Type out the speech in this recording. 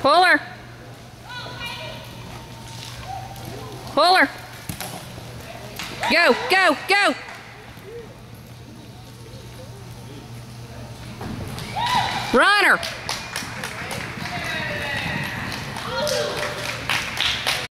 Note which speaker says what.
Speaker 1: Pull her. Pull her. Go, go, go. Run her.